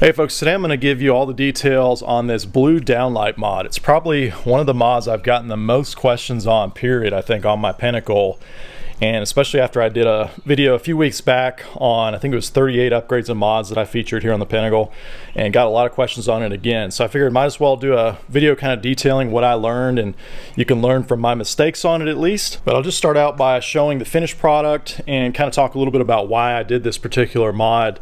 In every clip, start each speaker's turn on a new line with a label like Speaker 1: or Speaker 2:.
Speaker 1: Hey folks, today I'm going to give you all the details on this blue downlight mod. It's probably one of the mods I've gotten the most questions on, period, I think, on my Pinnacle and especially after I did a video a few weeks back on I think it was 38 upgrades and mods that I featured here on the Pinnacle and got a lot of questions on it again. So I figured might as well do a video kind of detailing what I learned and you can learn from my mistakes on it at least. But I'll just start out by showing the finished product and kind of talk a little bit about why I did this particular mod.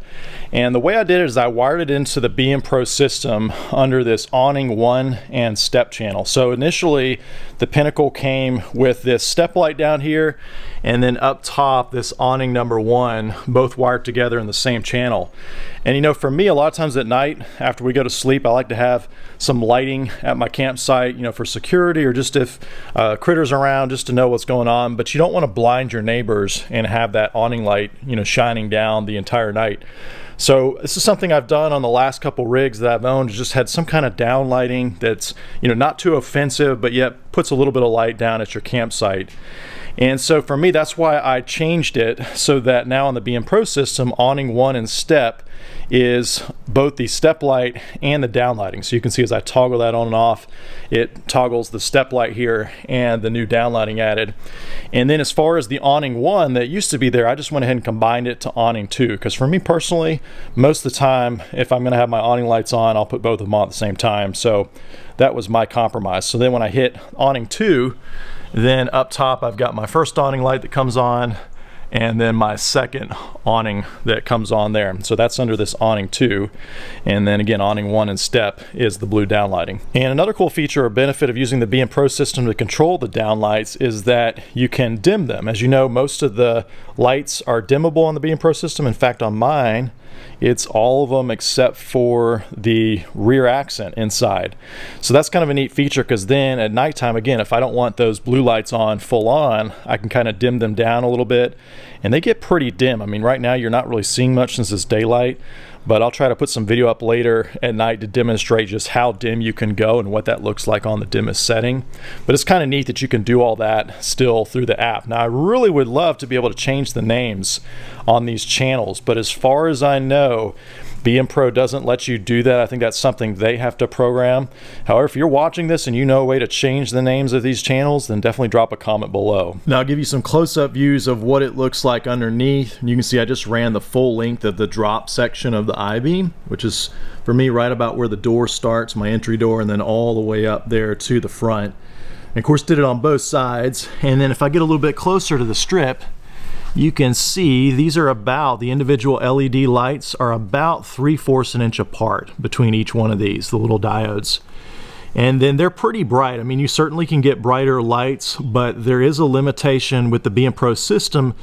Speaker 1: And the way I did it is I wired it into the BM Pro system under this awning one and step channel. So initially the Pinnacle came with this step light down here and then up top this awning number one both wired together in the same channel. And you know for me a lot of times at night after we go to sleep I like to have some lighting at my campsite you know for security or just if uh, critters around just to know what's going on. But you don't want to blind your neighbors and have that awning light you know shining down the entire night. So this is something I've done on the last couple rigs that I've owned, just had some kind of down lighting that's, you know, not too offensive, but yet puts a little bit of light down at your campsite. And so for me, that's why I changed it so that now on the BM Pro system, awning one and step is both the step light and the down lighting. So you can see as I toggle that on and off, it toggles the step light here and the new down lighting added. And then as far as the awning one that used to be there, I just went ahead and combined it to awning two. Because for me personally, most of the time, if I'm gonna have my awning lights on, I'll put both of them on at the same time. So that was my compromise. So then when I hit awning two, then up top, I've got my first awning light that comes on and then my second awning that comes on there. So that's under this awning two. And then again, awning one and step is the blue downlighting. And another cool feature or benefit of using the BM Pro system to control the downlights is that you can dim them. As you know, most of the lights are dimmable on the BM Pro system. In fact, on mine, it's all of them except for the rear accent inside. So that's kind of a neat feature because then at nighttime, again, if I don't want those blue lights on full on, I can kind of dim them down a little bit and they get pretty dim. I mean, right now you're not really seeing much since it's daylight, but I'll try to put some video up later at night to demonstrate just how dim you can go and what that looks like on the dimmest setting. But it's kind of neat that you can do all that still through the app. Now I really would love to be able to change the names on these channels, but as far as I know, BM Pro doesn't let you do that. I think that's something they have to program. However, if you're watching this and you know a way to change the names of these channels, then definitely drop a comment below. Now I'll give you some close-up views of what it looks like underneath. You can see I just ran the full length of the drop section of the I-beam, which is for me right about where the door starts, my entry door, and then all the way up there to the front. And of course did it on both sides. And then if I get a little bit closer to the strip, you can see these are about, the individual LED lights are about 3 fourths an inch apart between each one of these, the little diodes. And then they're pretty bright. I mean, you certainly can get brighter lights, but there is a limitation with the BM Pro system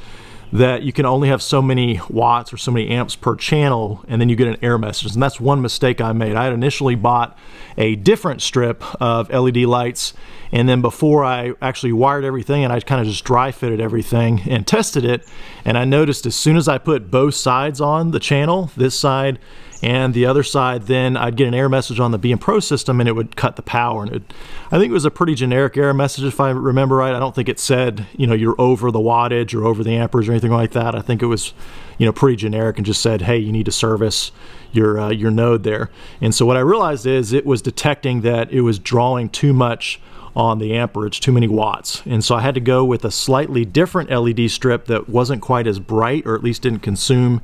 Speaker 1: that you can only have so many watts or so many amps per channel and then you get an error message and that's one mistake I made. I had initially bought a different strip of LED lights and then before I actually wired everything and I kind of just dry fitted everything and tested it and I noticed as soon as I put both sides on the channel, this side and the other side then I'd get an error message on the BM Pro system and it would cut the power. And it, I think it was a pretty generic error message if I remember right. I don't think it said you know you're over the wattage or over the amperage or anything like that. I think it was you know pretty generic and just said hey you need to service your uh, your node there. And so what I realized is it was detecting that it was drawing too much on the amperage, too many watts. And so I had to go with a slightly different LED strip that wasn't quite as bright or at least didn't consume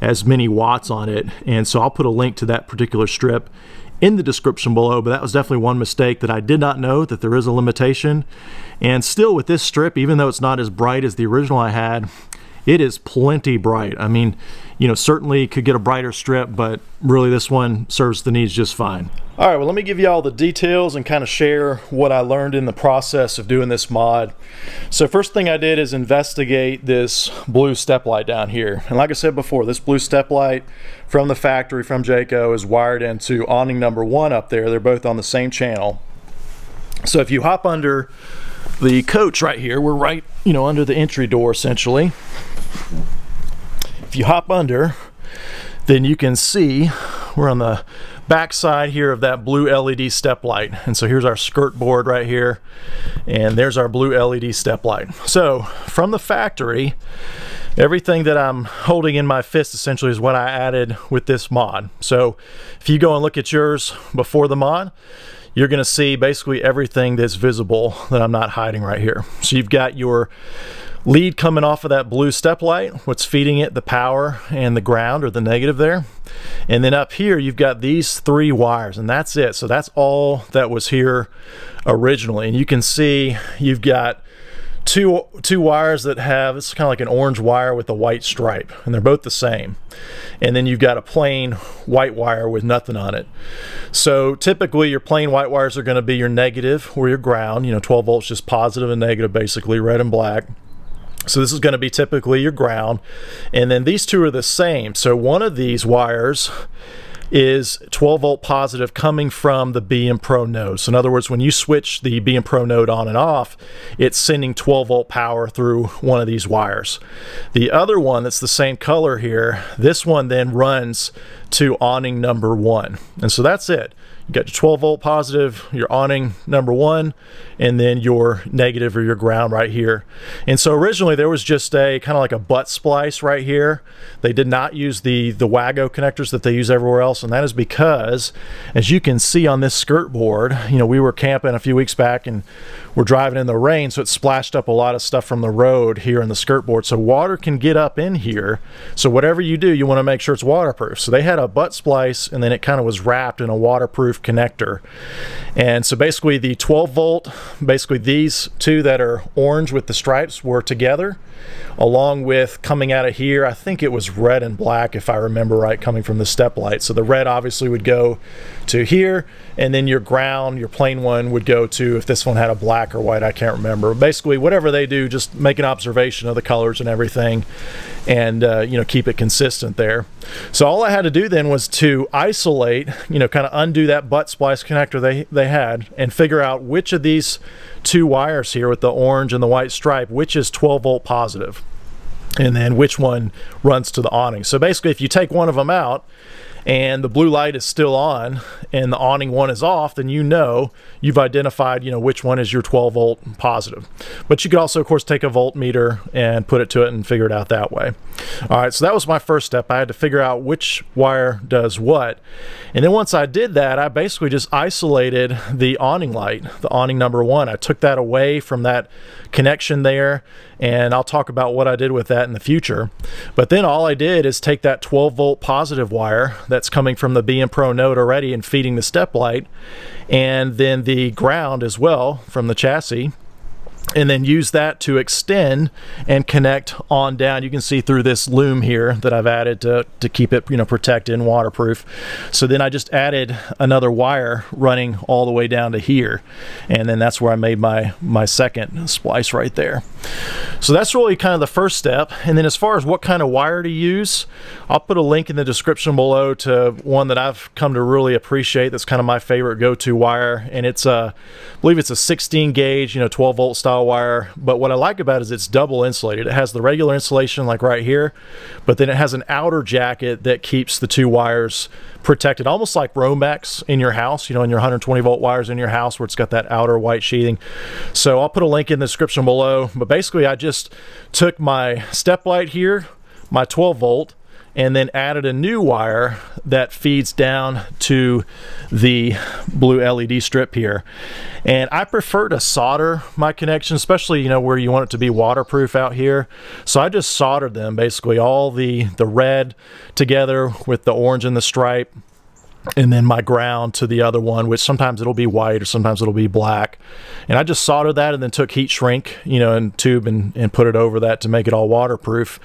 Speaker 1: as many watts on it. And so I'll put a link to that particular strip in the description below, but that was definitely one mistake that I did not know that there is a limitation. And still with this strip, even though it's not as bright as the original I had, it is plenty bright. I mean, you know, certainly could get a brighter strip, but really this one serves the needs just fine. All right, well, let me give you all the details and kind of share what I learned in the process of doing this mod. So first thing I did is investigate this blue step light down here. And like I said before, this blue step light from the factory, from Jayco, is wired into awning number one up there. They're both on the same channel. So if you hop under the coach right here, we're right, you know, under the entry door essentially. If you hop under, then you can see we're on the back side here of that blue LED step light. And so here's our skirt board right here. And there's our blue LED step light. So from the factory, everything that I'm holding in my fist essentially is what I added with this mod. So if you go and look at yours before the mod, you're going to see basically everything that's visible that I'm not hiding right here. So you've got your lead coming off of that blue step light, what's feeding it, the power and the ground or the negative there. And then up here, you've got these three wires and that's it. So that's all that was here originally. And you can see you've got two two wires that have it's kind of like an orange wire with a white stripe and they're both the same and then you've got a plain white wire with nothing on it so typically your plain white wires are going to be your negative or your ground you know 12 volts just positive and negative basically red and black so this is going to be typically your ground and then these two are the same so one of these wires is 12 volt positive coming from the BM Pro node. So in other words, when you switch the BM Pro node on and off, it's sending 12 volt power through one of these wires. The other one that's the same color here, this one then runs to awning number one. And so that's it. You got your 12 volt positive, your awning number one, and then your negative or your ground right here. And so originally there was just a kind of like a butt splice right here. They did not use the, the WAGO connectors that they use everywhere else. And that is because, as you can see on this skirt board, you know, we were camping a few weeks back and we're driving in the rain. So it splashed up a lot of stuff from the road here in the skirt board. So water can get up in here. So whatever you do, you want to make sure it's waterproof. So they had a butt splice and then it kind of was wrapped in a waterproof connector. And so basically the 12 volt basically these two that are orange with the stripes were together along with coming out of here I think it was red and black if I remember right coming from the step light. So the red obviously would go to here and then your ground your plain one would go to if this one had a black or white I can't remember. Basically whatever they do just make an observation of the colors and everything and uh, you know keep it consistent there so all I had to do then was to isolate you know kind of undo that butt splice connector they they had and figure out which of these two wires here with the orange and the white stripe which is 12 volt positive and then which one runs to the awning. So basically if you take one of them out and the blue light is still on and the awning one is off, then you know you've identified, you know, which one is your 12 volt positive. But you could also, of course, take a voltmeter and put it to it and figure it out that way. All right, so that was my first step. I had to figure out which wire does what. And then once I did that, I basically just isolated the awning light, the awning number one. I took that away from that connection there and I'll talk about what I did with that in the future. But then all I did is take that 12 volt positive wire that's coming from the BM Pro node already and feeding the step light, and then the ground as well from the chassis and then use that to extend and connect on down. You can see through this loom here that I've added to, to keep it you know protected and waterproof. So then I just added another wire running all the way down to here and then that's where I made my my second splice right there. So that's really kind of the first step and then as far as what kind of wire to use I'll put a link in the description below to one that I've come to really appreciate that's kind of my favorite go-to wire and it's a I believe it's a 16 gauge you know 12 volt style wire, but what I like about it is it's double insulated. It has the regular insulation like right here, but then it has an outer jacket that keeps the two wires protected, almost like Romex in your house, you know, in your 120 volt wires in your house where it's got that outer white sheathing. So I'll put a link in the description below, but basically I just took my step light here, my 12 volt, and then added a new wire that feeds down to the blue LED strip here. And I prefer to solder my connection, especially, you know, where you want it to be waterproof out here. So I just soldered them basically all the, the red together with the orange and the stripe and then my ground to the other one, which sometimes it'll be white or sometimes it'll be black. And I just soldered that and then took heat shrink, you know, and tube and, and put it over that to make it all waterproof.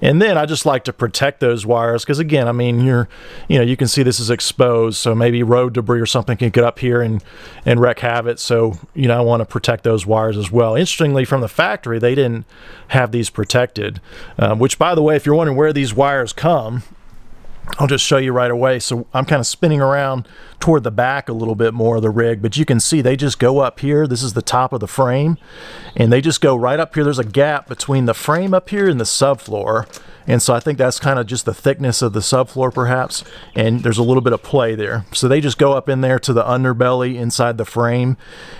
Speaker 1: And then I just like to protect those wires because again, I mean, you're, you know, you can see this is exposed. So maybe road debris or something can get up here and, and wreck havoc. So, you know, I want to protect those wires as well. Interestingly, from the factory, they didn't have these protected, um, which by the way, if you're wondering where these wires come, I'll just show you right away. So I'm kind of spinning around toward the back a little bit more of the rig, but you can see they just go up here. This is the top of the frame, and they just go right up here. There's a gap between the frame up here and the subfloor. And so I think that's kind of just the thickness of the subfloor perhaps, and there's a little bit of play there. So they just go up in there to the underbelly inside the frame,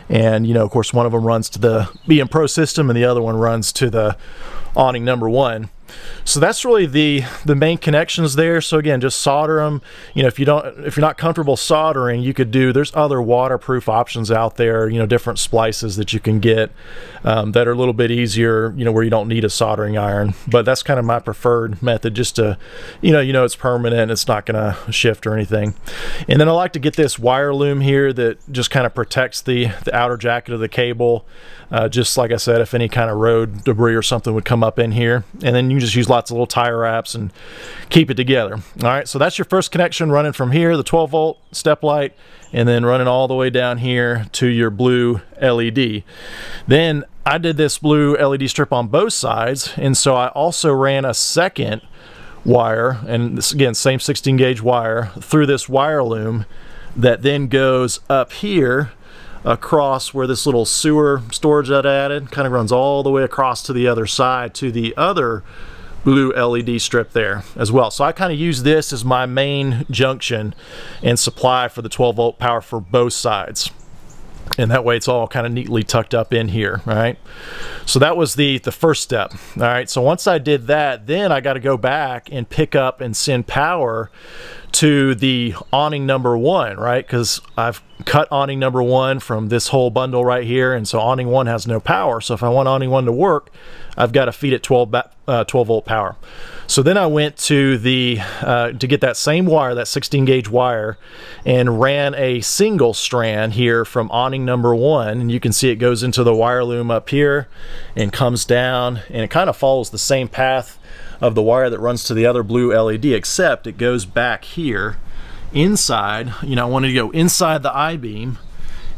Speaker 1: and you know, of course, one of them runs to the BM Pro system and the other one runs to the awning number one. So that's really the the main connections there. So again, just solder them. You know, if you don't, if you're not comfortable soldering, you could do. There's other waterproof options out there. You know, different splices that you can get um, that are a little bit easier. You know, where you don't need a soldering iron. But that's kind of my preferred method, just to, you know, you know, it's permanent. It's not going to shift or anything. And then I like to get this wire loom here that just kind of protects the the outer jacket of the cable. Uh, just like I said, if any kind of road debris or something would come up in here. And then you can just use lots of little tie wraps and keep it together. All right, so that's your first connection running from here, the 12 volt step light, and then running all the way down here to your blue LED. Then I did this blue LED strip on both sides, and so I also ran a second wire, and this again, same 16 gauge wire, through this wire loom that then goes up here across where this little sewer storage that I added kind of runs all the way across to the other side to the other blue LED strip there as well. So I kind of use this as my main junction and supply for the 12 volt power for both sides. And that way it's all kind of neatly tucked up in here, right? So that was the, the first step, all right? So once I did that, then I got to go back and pick up and send power to the awning number one, right? Because I've cut awning number one from this whole bundle right here, and so awning one has no power. So if I want awning one to work, I've got to feed it 12, uh, 12 volt power. So then I went to the uh, to get that same wire, that 16 gauge wire, and ran a single strand here from awning number one, and you can see it goes into the wire loom up here and comes down, and it kind of follows the same path of the wire that runs to the other blue LED, except it goes back here inside. You know, I wanted to go inside the I-beam.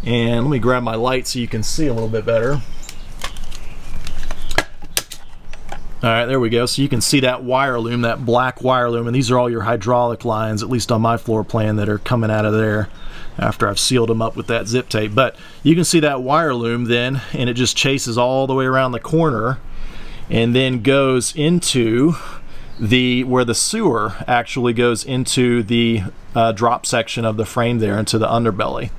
Speaker 1: And let me grab my light so you can see a little bit better. All right, there we go. So you can see that wire loom, that black wire loom, and these are all your hydraulic lines, at least on my floor plan, that are coming out of there after I've sealed them up with that zip tape. But you can see that wire loom then, and it just chases all the way around the corner and then goes into the where the sewer actually goes into the uh, drop section of the frame there into the underbelly.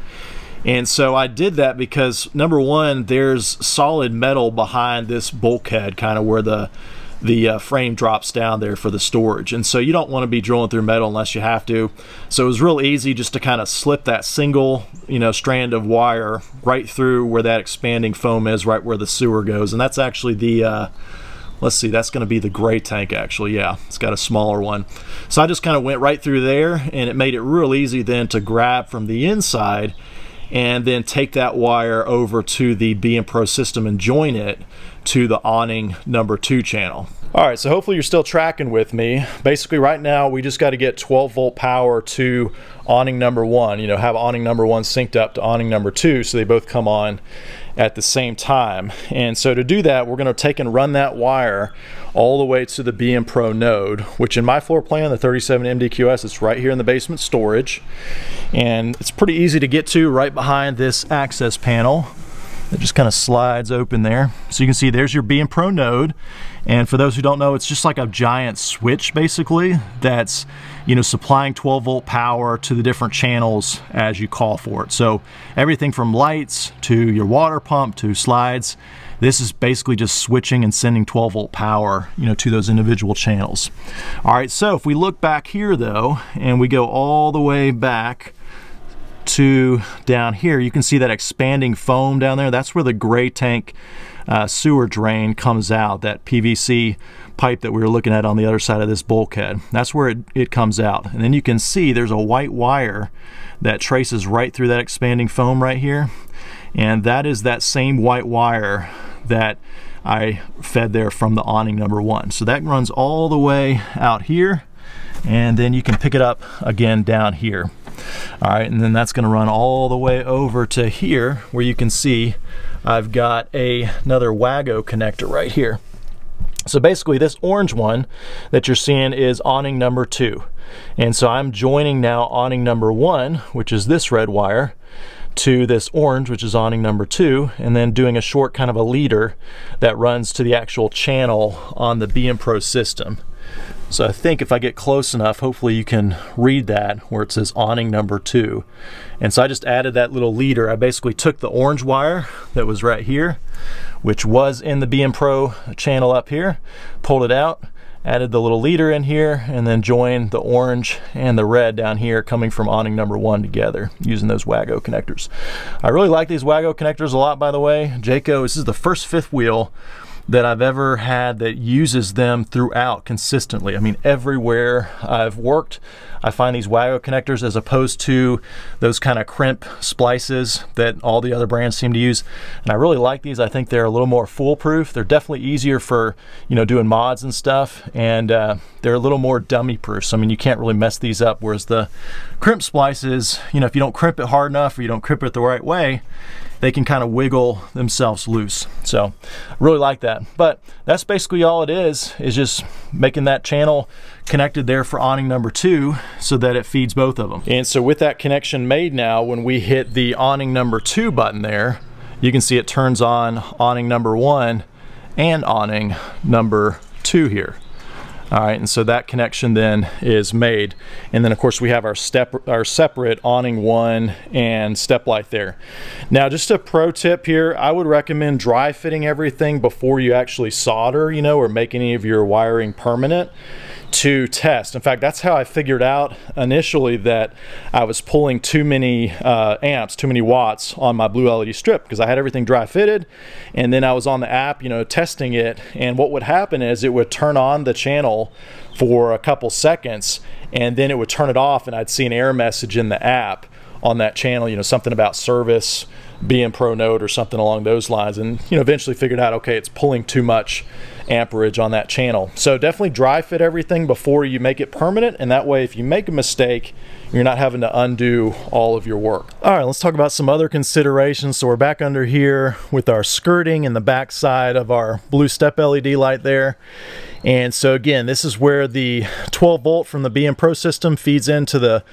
Speaker 1: And so I did that because number one, there's solid metal behind this bulkhead, kind of where the the uh, frame drops down there for the storage. And so you don't want to be drilling through metal unless you have to. So it was real easy just to kind of slip that single, you know, strand of wire right through where that expanding foam is, right where the sewer goes. And that's actually the uh, let's see, that's going to be the gray tank actually. Yeah, it's got a smaller one. So I just kind of went right through there and it made it real easy then to grab from the inside and then take that wire over to the BM Pro system and join it to the awning number two channel. All right, so hopefully you're still tracking with me. Basically right now we just got to get 12 volt power to awning number one, you know, have awning number one synced up to awning number two so they both come on at the same time. And so to do that, we're going to take and run that wire all the way to the BM Pro node, which in my floor plan, the 37 MDQS, it's right here in the basement storage. And it's pretty easy to get to right behind this access panel. It just kind of slides open there. So you can see there's your BM Pro node. And for those who don't know, it's just like a giant switch basically that's you know, supplying 12 volt power to the different channels as you call for it. So everything from lights to your water pump to slides, this is basically just switching and sending 12 volt power, you know, to those individual channels. All right, so if we look back here though, and we go all the way back to down here, you can see that expanding foam down there. That's where the gray tank uh, sewer drain comes out, that PVC pipe that we were looking at on the other side of this bulkhead. That's where it, it comes out. And then you can see there's a white wire that traces right through that expanding foam right here. And that is that same white wire that I fed there from the awning number one. So that runs all the way out here and then you can pick it up again down here. All right, and then that's gonna run all the way over to here where you can see I've got a, another WAGO connector right here. So basically this orange one that you're seeing is awning number two. And so I'm joining now awning number one, which is this red wire, to this orange, which is awning number two, and then doing a short kind of a leader that runs to the actual channel on the BM Pro system. So I think if I get close enough, hopefully you can read that where it says awning number two. And so I just added that little leader. I basically took the orange wire that was right here, which was in the BM Pro channel up here, pulled it out, added the little leader in here and then joined the orange and the red down here coming from awning number one together using those Wago connectors. I really like these Wago connectors a lot by the way. Jayco, this is the first fifth wheel that I've ever had that uses them throughout consistently. I mean, everywhere I've worked, I find these Wago connectors as opposed to those kind of crimp splices that all the other brands seem to use. And I really like these. I think they're a little more foolproof. They're definitely easier for, you know, doing mods and stuff. And uh, they're a little more dummy proof. So, I mean, you can't really mess these up. Whereas the crimp splices, you know, if you don't crimp it hard enough or you don't crimp it the right way, they can kind of wiggle themselves loose. So really like that. But that's basically all it is, is just making that channel connected there for awning number two so that it feeds both of them. And so with that connection made now, when we hit the awning number two button there, you can see it turns on awning number one and awning number two here. All right, and so that connection then is made. And then of course we have our step our separate awning one and step light there. Now just a pro tip here, I would recommend dry fitting everything before you actually solder, you know, or make any of your wiring permanent to test. In fact, that's how I figured out initially that I was pulling too many uh, amps, too many watts on my blue LED strip because I had everything dry fitted and then I was on the app, you know, testing it and what would happen is it would turn on the channel for a couple seconds and then it would turn it off and I'd see an error message in the app on that channel, you know, something about service BM Pro node or something along those lines and you know eventually figured out okay it's pulling too much amperage on that channel. So definitely dry fit everything before you make it permanent and that way if you make a mistake you're not having to undo all of your work. All right let's talk about some other considerations. So we're back under here with our skirting and the back side of our blue step led light there. And so again this is where the 12 volt from the BM Pro system feeds into the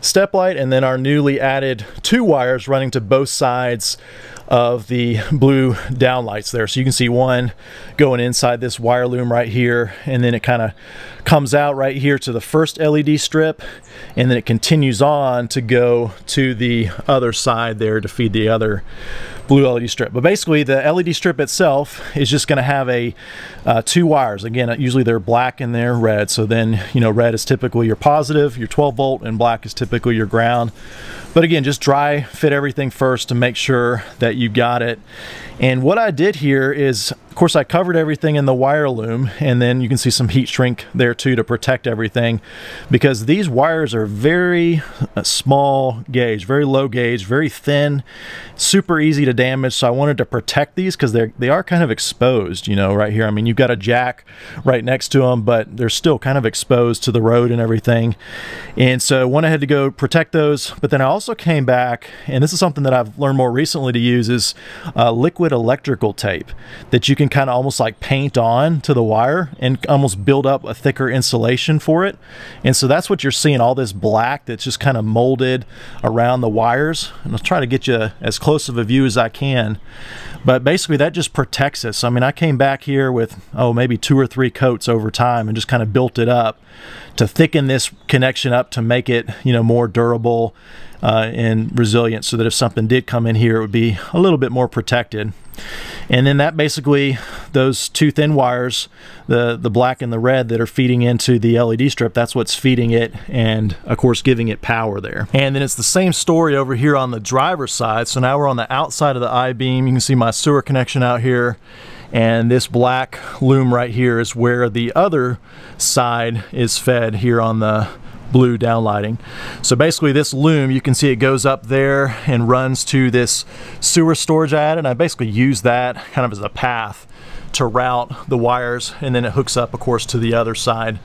Speaker 1: step light and then our newly added two wires running to both sides of the blue downlights there. So you can see one going inside this wire loom right here and then it kind of comes out right here to the first LED strip and then it continues on to go to the other side there to feed the other blue LED strip. But basically the LED strip itself is just going to have a uh, two wires. Again, usually they're black and they're red. So then, you know, red is typically your positive, your 12 volt, and black is typically your ground. But again, just dry fit everything first to make sure that you got it. And what I did here is of course, I covered everything in the wire loom, and then you can see some heat shrink there too to protect everything because these wires are very uh, small gauge, very low gauge, very thin, super easy to damage. So I wanted to protect these because they're they are kind of exposed, you know, right here. I mean, you've got a jack right next to them, but they're still kind of exposed to the road and everything. And so I went ahead to go protect those. But then I also came back, and this is something that I've learned more recently to use is uh, liquid electrical tape that you can can kind of almost like paint on to the wire and almost build up a thicker insulation for it. And so that's what you're seeing, all this black that's just kind of molded around the wires. And I'll try to get you as close of a view as I can. But basically that just protects. So I mean, I came back here with, oh, maybe two or three coats over time and just kind of built it up to thicken this connection up to make it, you know, more durable uh, and resilient so that if something did come in here, it would be a little bit more protected. And then that basically, those two thin wires, the, the black and the red that are feeding into the LED strip, that's what's feeding it and of course giving it power there. And then it's the same story over here on the driver's side. So now we're on the outside of the I-beam. You can see my sewer connection out here and this black loom right here is where the other side is fed here on the blue downlighting. So basically this loom, you can see it goes up there and runs to this sewer storage ad and I basically use that kind of as a path to route the wires and then it hooks up of course to the other side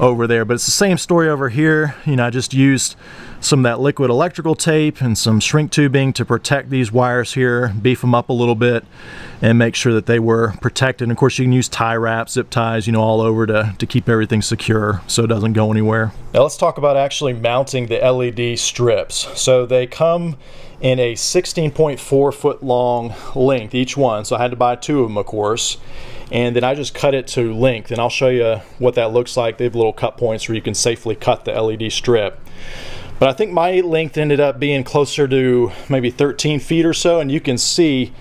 Speaker 1: over there. But it's the same story over here. You know, I just used some of that liquid electrical tape and some shrink tubing to protect these wires here, beef them up a little bit and make sure that they were protected. And of course you can use tie wraps, zip ties, you know, all over to, to keep everything secure so it doesn't go anywhere. Now let's talk about actually mounting the LED strips. So they come in a 16.4 foot long length each one. So I had to buy two of them of course and then I just cut it to length and I'll show you what that looks like. They have little cut points where you can safely cut the LED strip. But I think my length ended up being closer to maybe 13 feet or so and you can see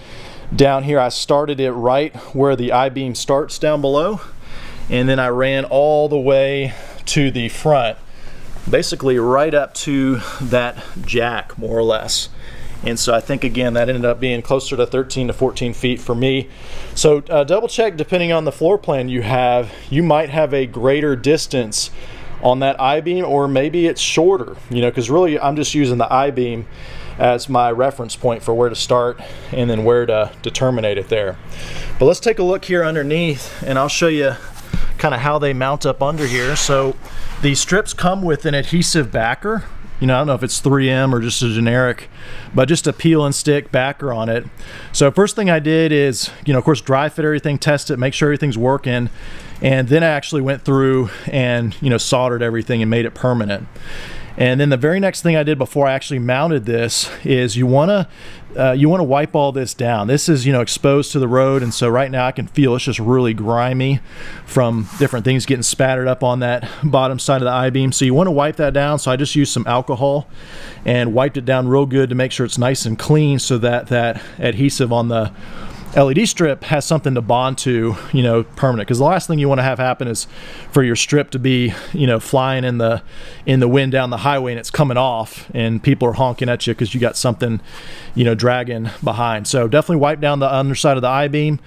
Speaker 1: down here I started it right where the I-beam starts down below and then I ran all the way to the front, basically right up to that jack, more or less. And so I think, again, that ended up being closer to 13 to 14 feet for me. So uh, double check, depending on the floor plan you have, you might have a greater distance on that I-beam or maybe it's shorter, you know, because really I'm just using the I-beam as my reference point for where to start and then where to, to terminate it there. But let's take a look here underneath and I'll show you kind of how they mount up under here. So these strips come with an adhesive backer you know, I don't know if it's 3M or just a generic, but just a peel and stick backer on it. So first thing I did is, you know, of course, dry fit everything, test it, make sure everything's working. And then I actually went through and, you know, soldered everything and made it permanent. And then the very next thing I did before I actually mounted this is you want to uh, you want to wipe all this down. This is, you know, exposed to the road, and so right now I can feel it's just really grimy from different things getting spattered up on that bottom side of the I-beam. So you want to wipe that down. So I just used some alcohol and wiped it down real good to make sure it's nice and clean so that that adhesive on the LED strip has something to bond to, you know, permanent. Because the last thing you want to have happen is for your strip to be, you know, flying in the in the wind down the highway and it's coming off, and people are honking at you because you got something, you know, dragging behind. So definitely wipe down the underside of the I-beam,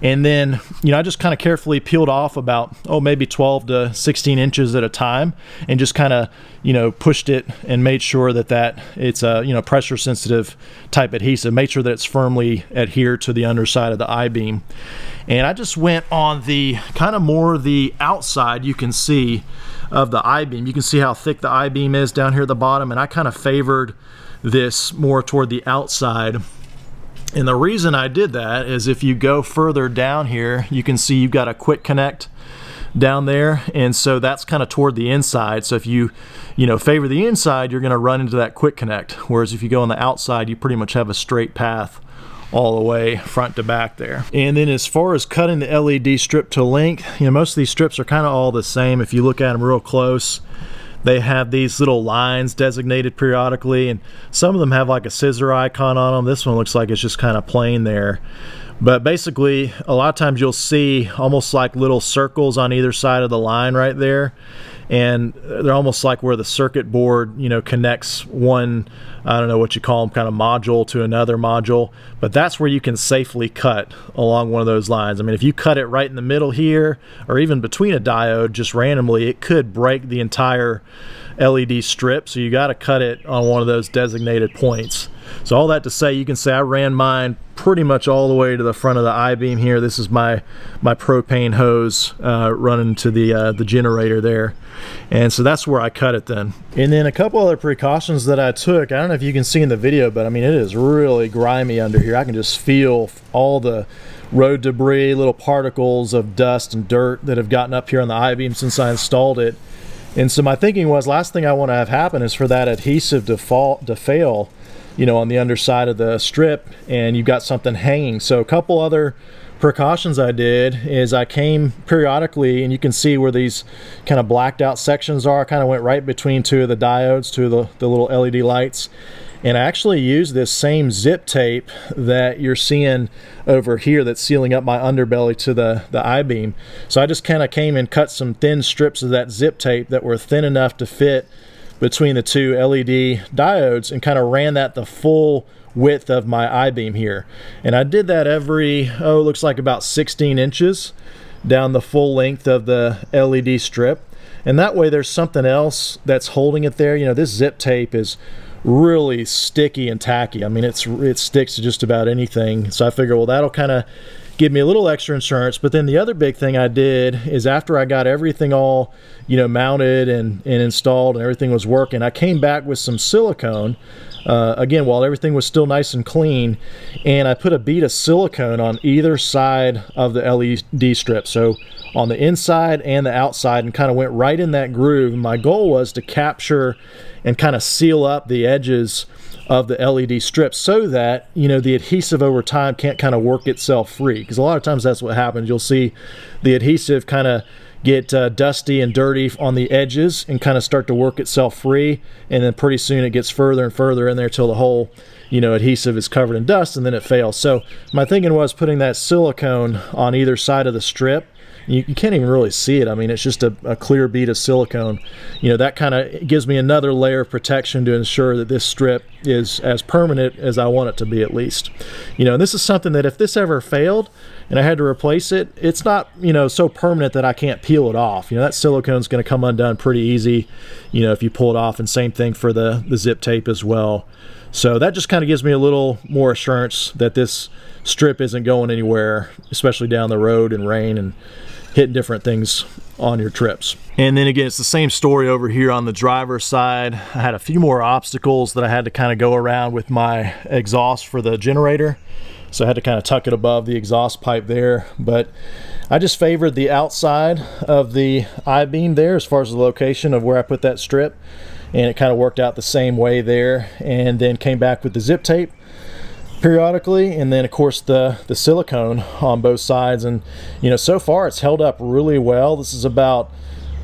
Speaker 1: and then you know I just kind of carefully peeled off about oh maybe 12 to 16 inches at a time, and just kind of you know pushed it and made sure that that it's a you know pressure sensitive type adhesive. Made sure that it's firmly adhered to the underside of the I-beam. And I just went on the kind of more the outside you can see of the I-beam. You can see how thick the I-beam is down here at the bottom and I kind of favored this more toward the outside. And the reason I did that is if you go further down here, you can see you've got a quick connect down there and so that's kind of toward the inside so if you you know favor the inside you're going to run into that quick connect whereas if you go on the outside you pretty much have a straight path all the way front to back there. And then as far as cutting the LED strip to length, you know, most of these strips are kind of all the same. If you look at them real close, they have these little lines designated periodically and some of them have like a scissor icon on them. This one looks like it's just kind of plain there. But basically, a lot of times you'll see almost like little circles on either side of the line right there. And they're almost like where the circuit board you know connects one I don't know what you call them kind of module to another module. But that's where you can safely cut along one of those lines. I mean if you cut it right in the middle here or even between a diode just randomly it could break the entire LED strip. So you got to cut it on one of those designated points so all that to say, you can say I ran mine pretty much all the way to the front of the I-beam here. This is my my propane hose uh, running to the uh, the generator there. And so that's where I cut it then. And then a couple other precautions that I took. I don't know if you can see in the video, but I mean, it is really grimy under here. I can just feel all the road debris, little particles of dust and dirt that have gotten up here on the I-beam since I installed it. And so my thinking was last thing I want to have happen is for that adhesive to fall to fail you know, on the underside of the strip and you've got something hanging. So a couple other precautions I did is I came periodically and you can see where these kind of blacked out sections are. I kind of went right between two of the diodes, two of the, the little LED lights. And I actually used this same zip tape that you're seeing over here that's sealing up my underbelly to the, the I-beam. So I just kind of came and cut some thin strips of that zip tape that were thin enough to fit between the two LED diodes and kind of ran that the full width of my I-beam here. And I did that every, oh, looks like about 16 inches down the full length of the LED strip. And that way there's something else that's holding it there. You know, this zip tape is really sticky and tacky. I mean, it's it sticks to just about anything. So I figure, well, that'll kind of give me a little extra insurance. But then the other big thing I did is after I got everything all, you know, mounted and, and installed and everything was working, I came back with some silicone. Uh, again, while everything was still nice and clean, and I put a bead of silicone on either side of the LED strip. So on the inside and the outside and kind of went right in that groove. My goal was to capture and kind of seal up the edges of the LED strips so that you know the adhesive over time can't kind of work itself free. Because a lot of times that's what happens. You'll see the adhesive kind of get uh, dusty and dirty on the edges and kind of start to work itself free and then pretty soon it gets further and further in there till the whole you know adhesive is covered in dust and then it fails. So my thinking was putting that silicone on either side of the strip You, you can't even really see it. I mean, it's just a, a clear bead of silicone. You know, that kind of gives me another layer of protection to ensure that this strip is as permanent as I want it to be at least. You know, this is something that if this ever failed and I had to replace it, it's not, you know, so permanent that I can't peel it off. You know, that silicone is going to come undone pretty easy, you know, if you pull it off. And same thing for the, the zip tape as well. So that just kind of gives me a little more assurance that this strip isn't going anywhere, especially down the road in rain and hitting different things on your trips. And then again, it's the same story over here on the driver's side. I had a few more obstacles that I had to kind of go around with my exhaust for the generator. So I had to kind of tuck it above the exhaust pipe there. But I just favored the outside of the I-beam there as far as the location of where I put that strip and it kind of worked out the same way there and then came back with the zip tape periodically and then of course the the silicone on both sides and you know so far it's held up really well this is about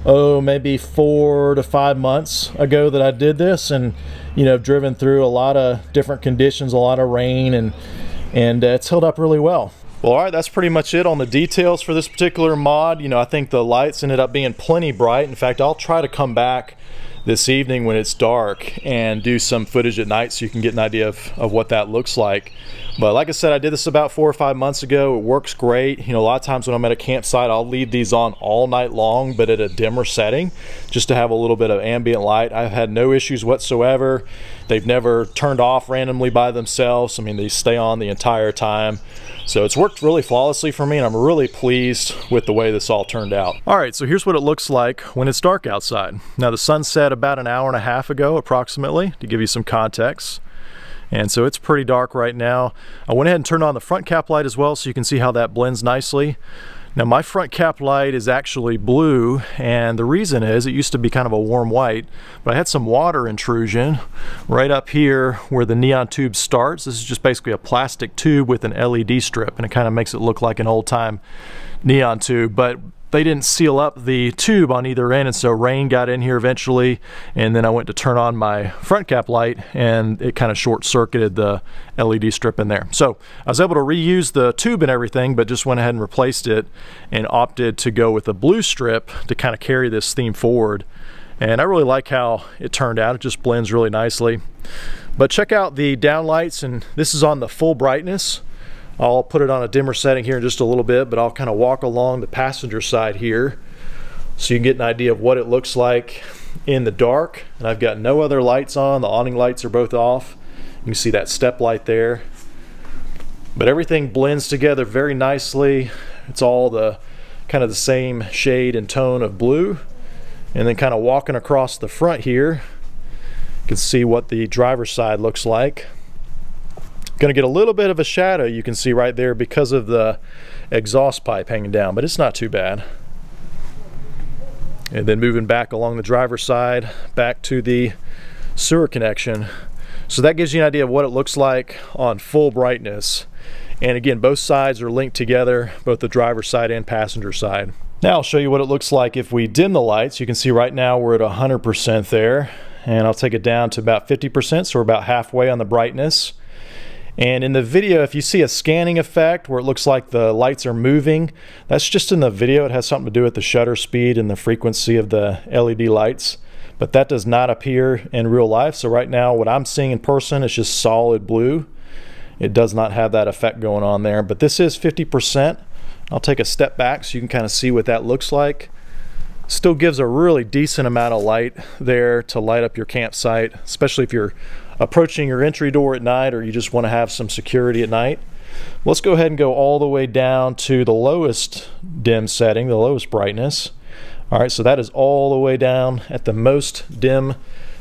Speaker 1: oh maybe four to five months ago that I did this and you know driven through a lot of different conditions a lot of rain and and uh, it's held up really well well, all right, that's pretty much it on the details for this particular mod. You know, I think the lights ended up being plenty bright. In fact, I'll try to come back this evening when it's dark and do some footage at night so you can get an idea of, of what that looks like. But like I said, I did this about four or five months ago. It works great. You know, a lot of times when I'm at a campsite, I'll leave these on all night long, but at a dimmer setting, just to have a little bit of ambient light. I've had no issues whatsoever. They've never turned off randomly by themselves. I mean, they stay on the entire time. So it's worked really flawlessly for me and I'm really pleased with the way this all turned out. All right, so here's what it looks like when it's dark outside. Now the sun set about an hour and a half ago approximately to give you some context. And so it's pretty dark right now. I went ahead and turned on the front cap light as well so you can see how that blends nicely. Now my front cap light is actually blue and the reason is it used to be kind of a warm white but I had some water intrusion right up here where the neon tube starts. This is just basically a plastic tube with an LED strip and it kind of makes it look like an old time neon tube but they didn't seal up the tube on either end and so rain got in here eventually and then I went to turn on my front cap light and it kind of short circuited the LED strip in there. So I was able to reuse the tube and everything but just went ahead and replaced it and opted to go with a blue strip to kind of carry this theme forward and I really like how it turned out. It just blends really nicely. But check out the downlights and this is on the full brightness. I'll put it on a dimmer setting here in just a little bit, but I'll kind of walk along the passenger side here so you can get an idea of what it looks like in the dark. And I've got no other lights on. The awning lights are both off. You can see that step light there. But everything blends together very nicely. It's all the kind of the same shade and tone of blue. And then kind of walking across the front here, you can see what the driver's side looks like. Going to get a little bit of a shadow you can see right there because of the exhaust pipe hanging down, but it's not too bad. And then moving back along the driver's side, back to the sewer connection. So that gives you an idea of what it looks like on full brightness. And again, both sides are linked together, both the driver's side and passenger side. Now I'll show you what it looks like if we dim the lights. You can see right now we're at 100% there. And I'll take it down to about 50%, so we're about halfway on the brightness. And in the video, if you see a scanning effect where it looks like the lights are moving, that's just in the video. It has something to do with the shutter speed and the frequency of the LED lights. But that does not appear in real life. So right now, what I'm seeing in person is just solid blue. It does not have that effect going on there. But this is 50%. I'll take a step back so you can kind of see what that looks like. Still gives a really decent amount of light there to light up your campsite, especially if you're approaching your entry door at night or you just want to have some security at night. Let's go ahead and go all the way down to the lowest dim setting, the lowest brightness. All right, so that is all the way down at the most dim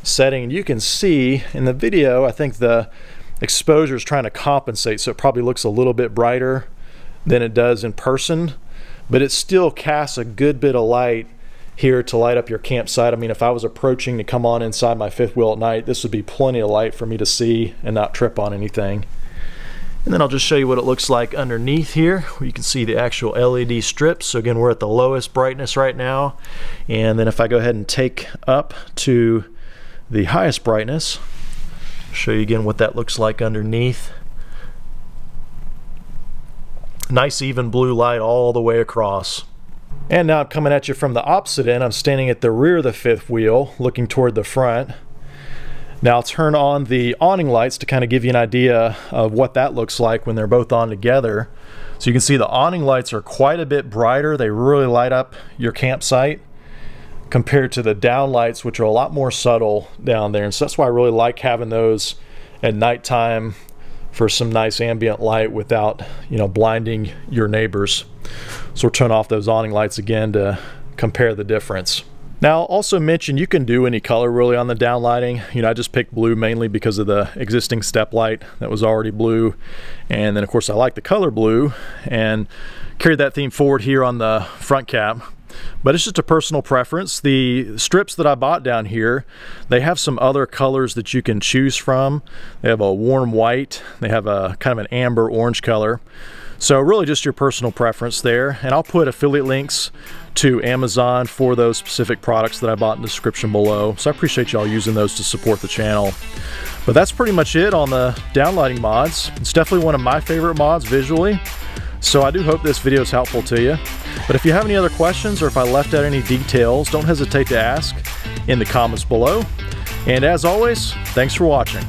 Speaker 1: setting. And you can see in the video, I think the exposure is trying to compensate, so it probably looks a little bit brighter than it does in person, but it still casts a good bit of light here to light up your campsite. I mean, if I was approaching to come on inside my fifth wheel at night, this would be plenty of light for me to see and not trip on anything. And then I'll just show you what it looks like underneath here, you can see the actual LED strips. So again, we're at the lowest brightness right now. And then if I go ahead and take up to the highest brightness, show you again what that looks like underneath. Nice even blue light all the way across. And now I'm coming at you from the opposite end. I'm standing at the rear of the fifth wheel, looking toward the front. Now I'll turn on the awning lights to kind of give you an idea of what that looks like when they're both on together. So you can see the awning lights are quite a bit brighter. They really light up your campsite compared to the down lights, which are a lot more subtle down there. And so that's why I really like having those at nighttime for some nice ambient light without, you know, blinding your neighbors. So we'll turn off those awning lights again to compare the difference. Now, also mention you can do any color really on the downlighting. You know, I just picked blue mainly because of the existing step light that was already blue. And then of course I like the color blue and carried that theme forward here on the front cap. But it's just a personal preference. The strips that I bought down here, they have some other colors that you can choose from. They have a warm white, they have a kind of an amber orange color. So really just your personal preference there. And I'll put affiliate links to Amazon for those specific products that I bought in the description below. So I appreciate y'all using those to support the channel. But that's pretty much it on the downlighting mods. It's definitely one of my favorite mods visually. So I do hope this video is helpful to you. But if you have any other questions or if I left out any details, don't hesitate to ask in the comments below. And as always, thanks for watching.